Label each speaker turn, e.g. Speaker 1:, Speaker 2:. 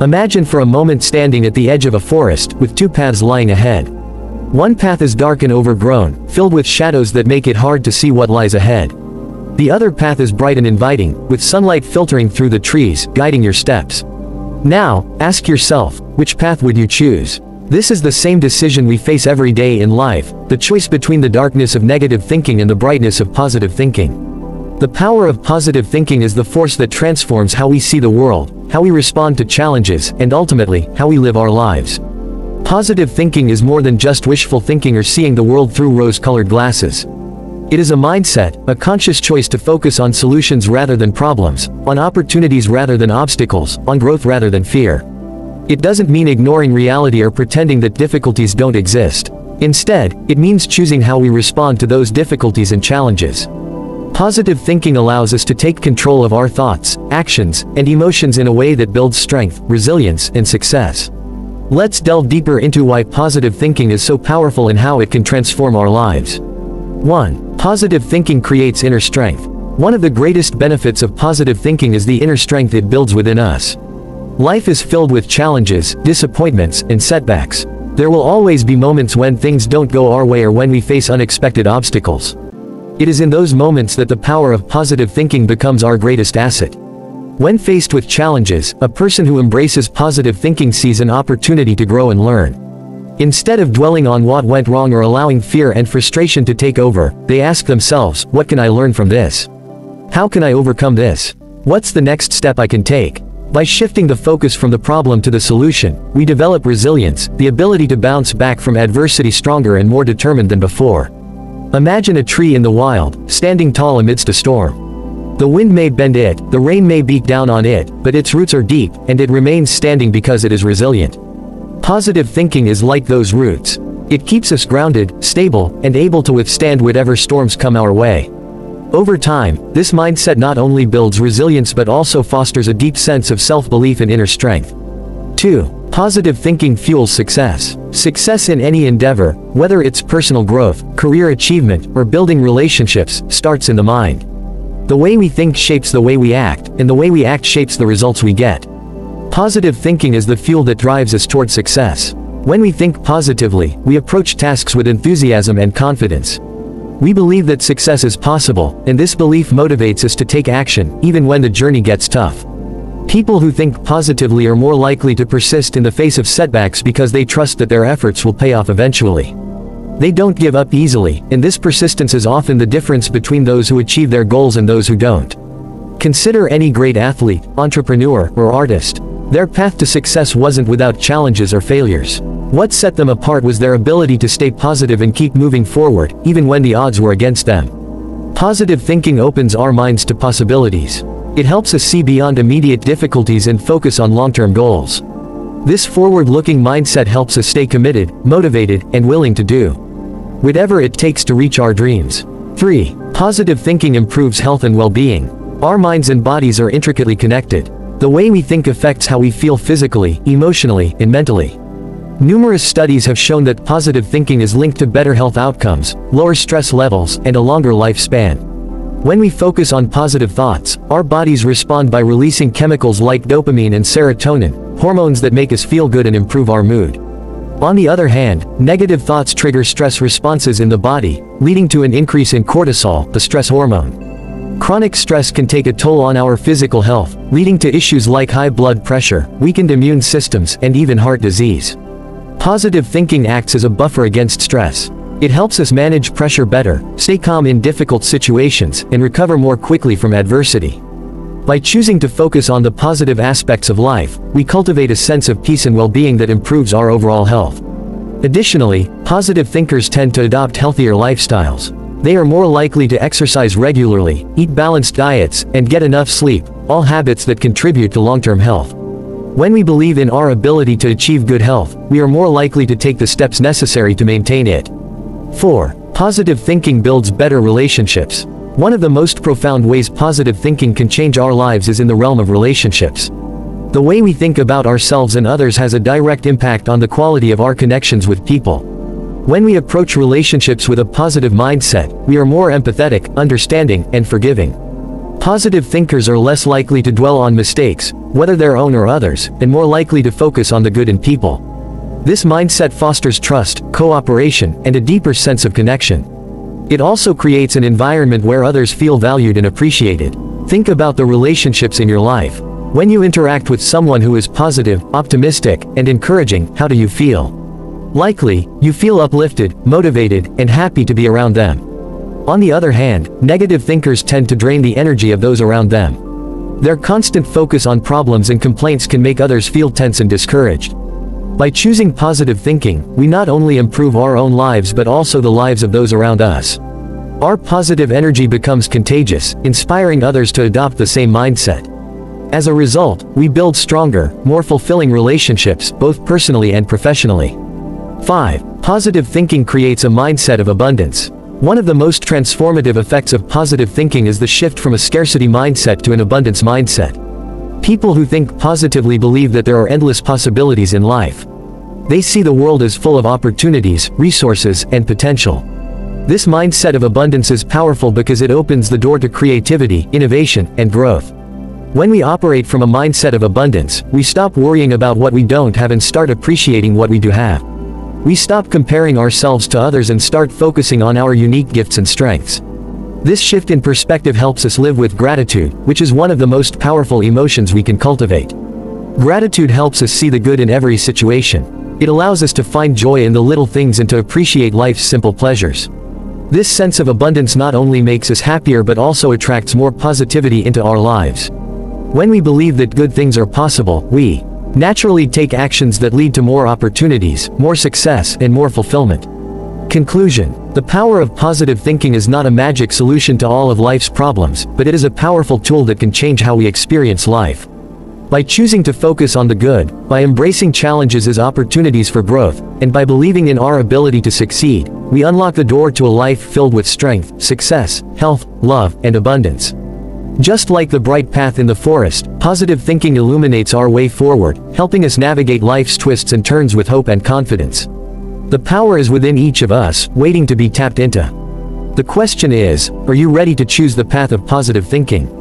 Speaker 1: Imagine for a moment standing at the edge of a forest, with two paths lying ahead. One path is dark and overgrown, filled with shadows that make it hard to see what lies ahead. The other path is bright and inviting, with sunlight filtering through the trees, guiding your steps. Now, ask yourself, which path would you choose? This is the same decision we face every day in life, the choice between the darkness of negative thinking and the brightness of positive thinking. The power of positive thinking is the force that transforms how we see the world, how we respond to challenges, and ultimately, how we live our lives. Positive thinking is more than just wishful thinking or seeing the world through rose-colored glasses. It is a mindset, a conscious choice to focus on solutions rather than problems, on opportunities rather than obstacles, on growth rather than fear. It doesn't mean ignoring reality or pretending that difficulties don't exist. Instead, it means choosing how we respond to those difficulties and challenges. Positive thinking allows us to take control of our thoughts, actions, and emotions in a way that builds strength, resilience, and success. Let's delve deeper into why positive thinking is so powerful and how it can transform our lives. 1. Positive thinking creates inner strength. One of the greatest benefits of positive thinking is the inner strength it builds within us. Life is filled with challenges, disappointments, and setbacks. There will always be moments when things don't go our way or when we face unexpected obstacles. It is in those moments that the power of positive thinking becomes our greatest asset. When faced with challenges, a person who embraces positive thinking sees an opportunity to grow and learn. Instead of dwelling on what went wrong or allowing fear and frustration to take over, they ask themselves, what can I learn from this? How can I overcome this? What's the next step I can take? By shifting the focus from the problem to the solution, we develop resilience, the ability to bounce back from adversity stronger and more determined than before. Imagine a tree in the wild, standing tall amidst a storm. The wind may bend it, the rain may beat down on it, but its roots are deep, and it remains standing because it is resilient. Positive thinking is like those roots. It keeps us grounded, stable, and able to withstand whatever storms come our way. Over time, this mindset not only builds resilience but also fosters a deep sense of self-belief and inner strength. 2. Positive thinking fuels success. Success in any endeavor, whether it's personal growth, career achievement, or building relationships, starts in the mind. The way we think shapes the way we act, and the way we act shapes the results we get. Positive thinking is the fuel that drives us toward success. When we think positively, we approach tasks with enthusiasm and confidence. We believe that success is possible, and this belief motivates us to take action, even when the journey gets tough. People who think positively are more likely to persist in the face of setbacks because they trust that their efforts will pay off eventually. They don't give up easily, and this persistence is often the difference between those who achieve their goals and those who don't. Consider any great athlete, entrepreneur, or artist. Their path to success wasn't without challenges or failures. What set them apart was their ability to stay positive and keep moving forward, even when the odds were against them. Positive thinking opens our minds to possibilities. It helps us see beyond immediate difficulties and focus on long-term goals. This forward-looking mindset helps us stay committed, motivated, and willing to do whatever it takes to reach our dreams. 3. Positive thinking improves health and well-being. Our minds and bodies are intricately connected. The way we think affects how we feel physically, emotionally, and mentally. Numerous studies have shown that positive thinking is linked to better health outcomes, lower stress levels, and a longer lifespan. When we focus on positive thoughts, our bodies respond by releasing chemicals like dopamine and serotonin, hormones that make us feel good and improve our mood. On the other hand, negative thoughts trigger stress responses in the body, leading to an increase in cortisol, the stress hormone. Chronic stress can take a toll on our physical health, leading to issues like high blood pressure, weakened immune systems, and even heart disease. Positive thinking acts as a buffer against stress. It helps us manage pressure better, stay calm in difficult situations, and recover more quickly from adversity. By choosing to focus on the positive aspects of life, we cultivate a sense of peace and well-being that improves our overall health. Additionally, positive thinkers tend to adopt healthier lifestyles. They are more likely to exercise regularly, eat balanced diets, and get enough sleep, all habits that contribute to long-term health. When we believe in our ability to achieve good health, we are more likely to take the steps necessary to maintain it. 4. Positive thinking builds better relationships. One of the most profound ways positive thinking can change our lives is in the realm of relationships. The way we think about ourselves and others has a direct impact on the quality of our connections with people. When we approach relationships with a positive mindset, we are more empathetic, understanding, and forgiving. Positive thinkers are less likely to dwell on mistakes, whether their own or others, and more likely to focus on the good in people. This mindset fosters trust, cooperation, and a deeper sense of connection. It also creates an environment where others feel valued and appreciated. Think about the relationships in your life. When you interact with someone who is positive, optimistic, and encouraging, how do you feel? Likely, you feel uplifted, motivated, and happy to be around them. On the other hand, negative thinkers tend to drain the energy of those around them. Their constant focus on problems and complaints can make others feel tense and discouraged. By choosing positive thinking, we not only improve our own lives but also the lives of those around us. Our positive energy becomes contagious, inspiring others to adopt the same mindset. As a result, we build stronger, more fulfilling relationships, both personally and professionally. 5. Positive thinking creates a mindset of abundance. One of the most transformative effects of positive thinking is the shift from a scarcity mindset to an abundance mindset. People who think positively believe that there are endless possibilities in life. They see the world as full of opportunities, resources, and potential. This mindset of abundance is powerful because it opens the door to creativity, innovation, and growth. When we operate from a mindset of abundance, we stop worrying about what we don't have and start appreciating what we do have. We stop comparing ourselves to others and start focusing on our unique gifts and strengths. This shift in perspective helps us live with gratitude, which is one of the most powerful emotions we can cultivate. Gratitude helps us see the good in every situation. It allows us to find joy in the little things and to appreciate life's simple pleasures. This sense of abundance not only makes us happier but also attracts more positivity into our lives. When we believe that good things are possible, we naturally take actions that lead to more opportunities, more success, and more fulfillment. Conclusion. The power of positive thinking is not a magic solution to all of life's problems, but it is a powerful tool that can change how we experience life. By choosing to focus on the good, by embracing challenges as opportunities for growth, and by believing in our ability to succeed, we unlock the door to a life filled with strength, success, health, love, and abundance. Just like the bright path in the forest, positive thinking illuminates our way forward, helping us navigate life's twists and turns with hope and confidence. The power is within each of us, waiting to be tapped into. The question is, are you ready to choose the path of positive thinking?